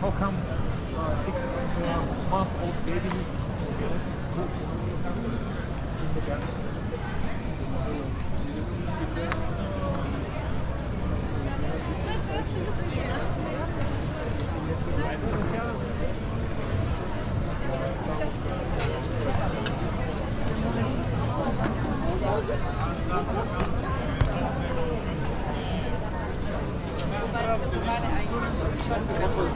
how come uh, six uh, month old baby garden. You Ich habe eine eigene Schwanzkasse.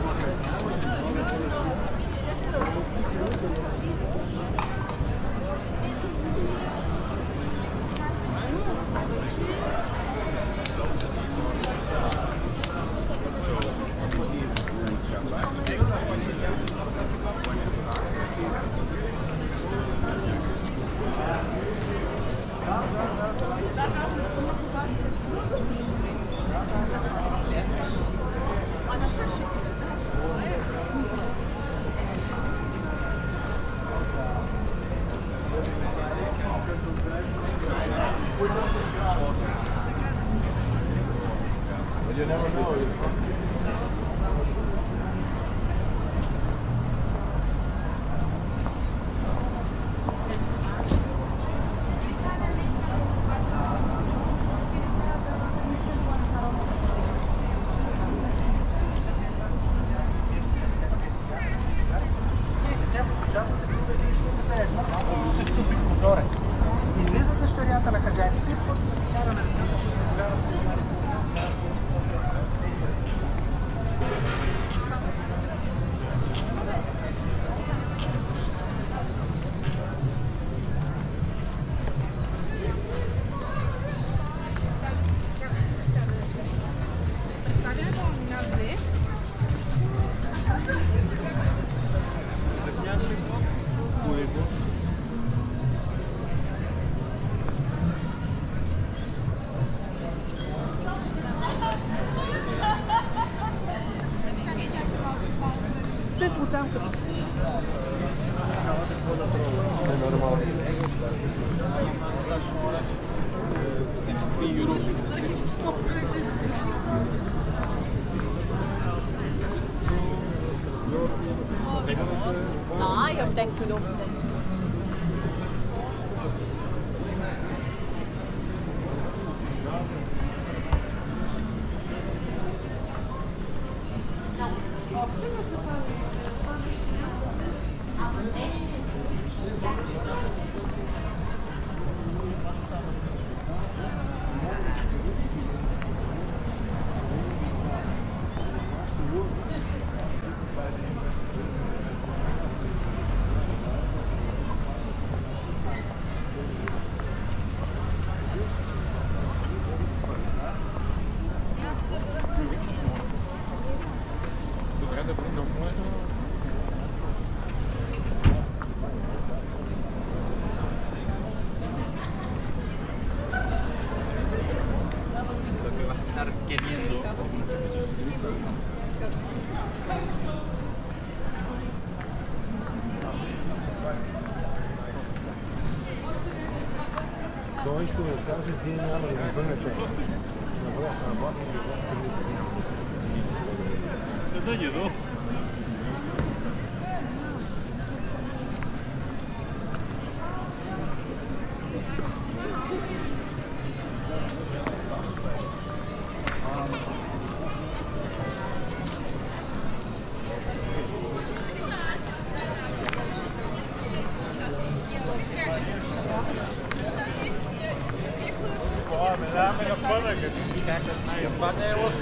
Ще щупи прозорец. Излиза дъщерята на хазяйната и който се сяда на euch die Mas é osso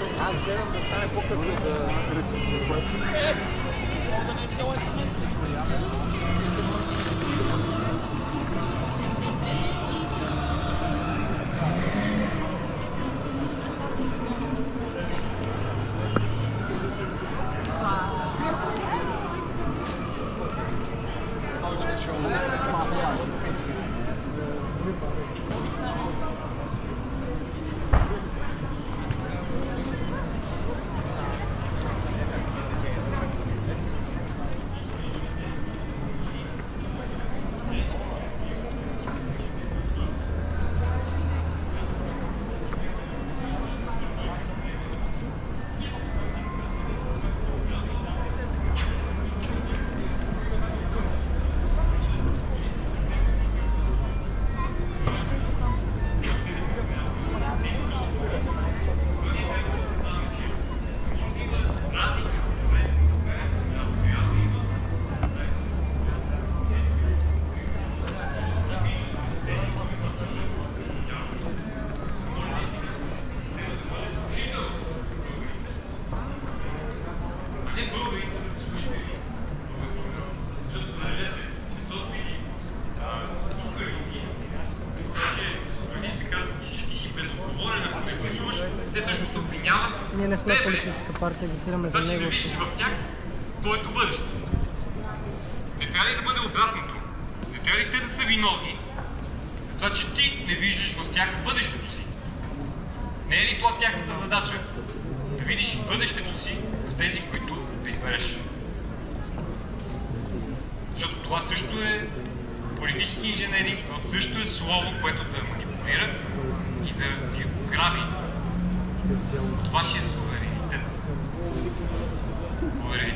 не сме политическа партия, агитираме за Значи не него. виждаш в тях твоето бъдеще. Не трябва ли да бъде обратното? Не трябва ли те да са виновни за това, че ти не виждаш в тях бъдещето си? Не е ли това тяхната задача? Да видиш бъдещето си в тези, които да избереш. Защото това също е политически инженеринг, това също е слово, което да манипулира и да ви от вашия суверенитет. Благодаря ви.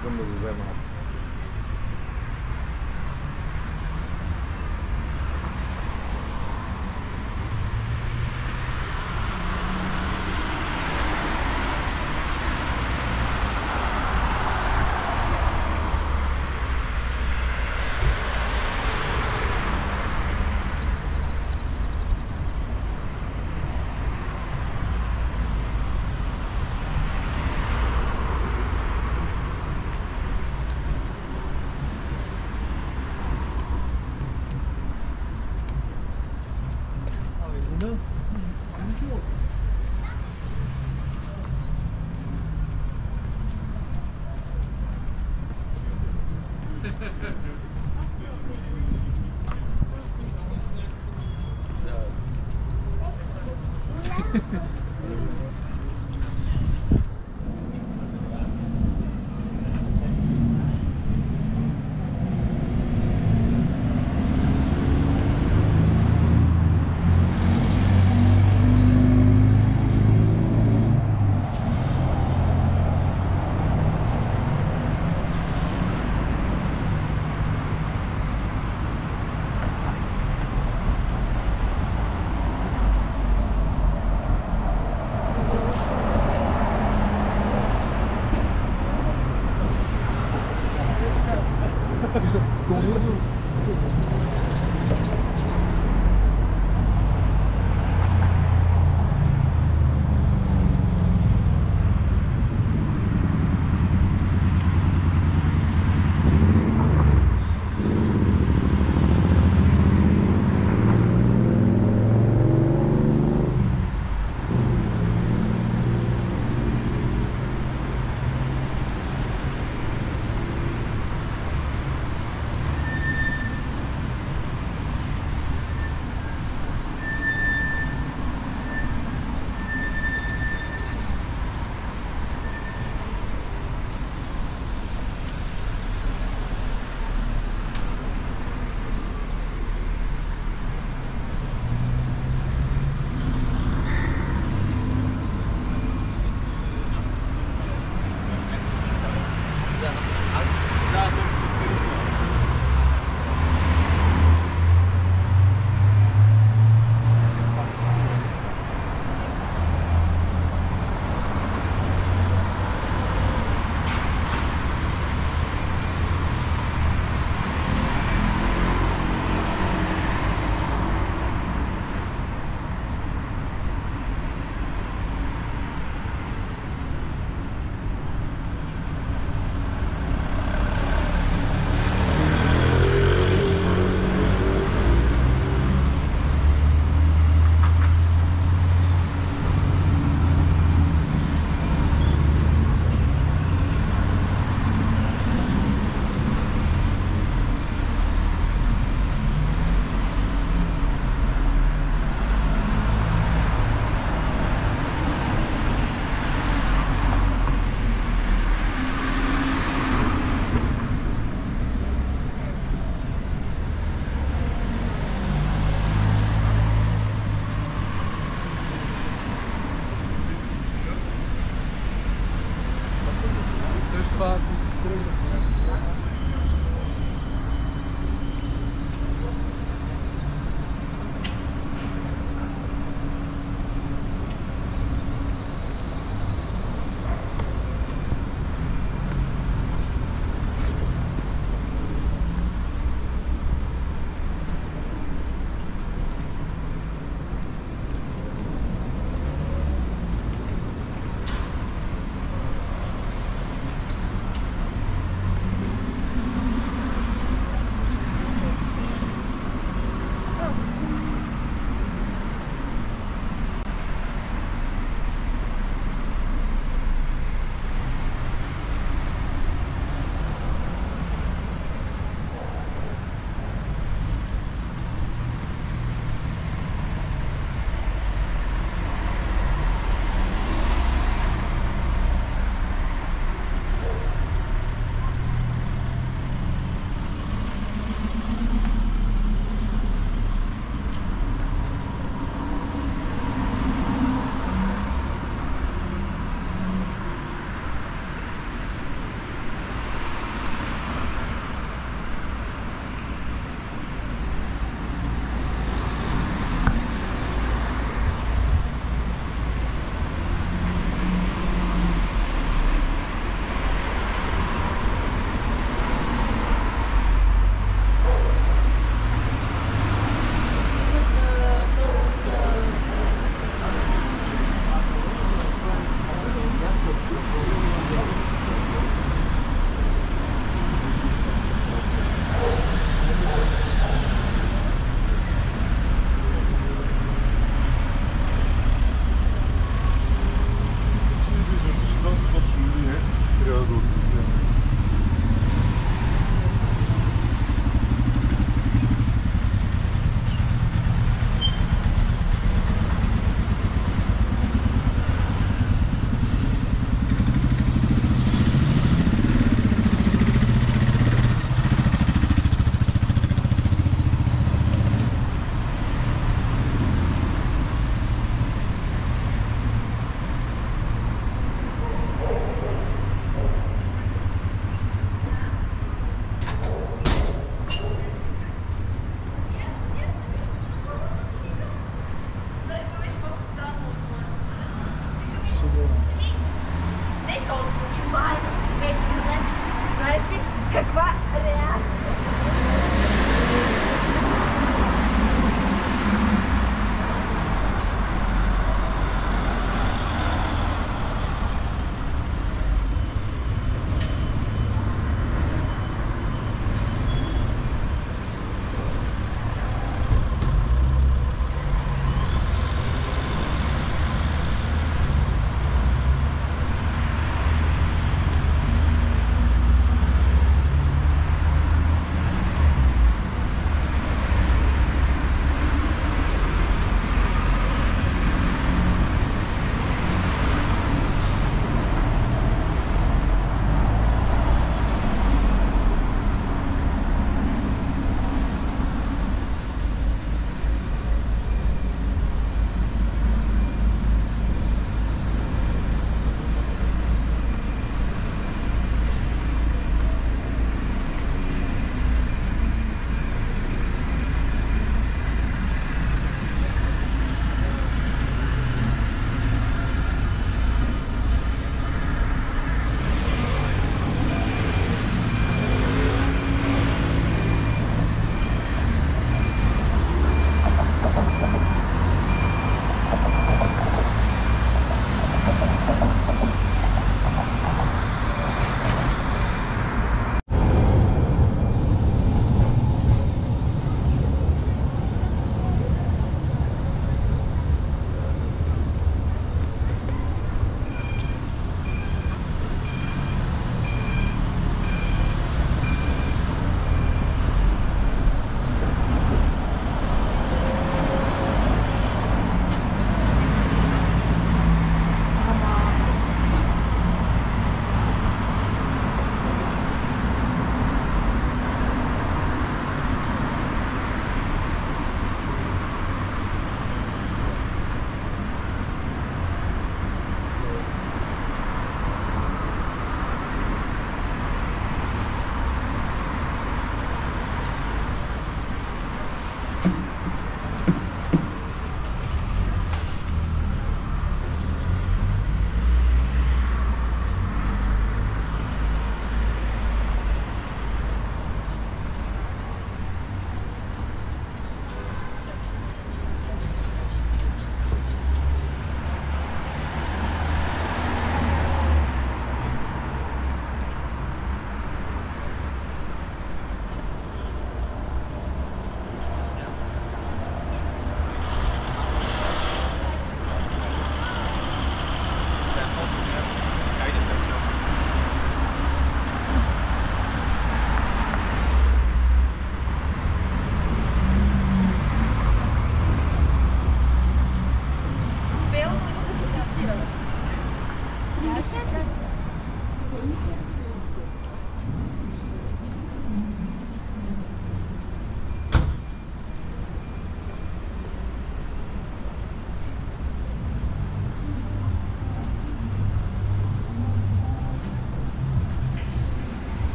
ということでございます。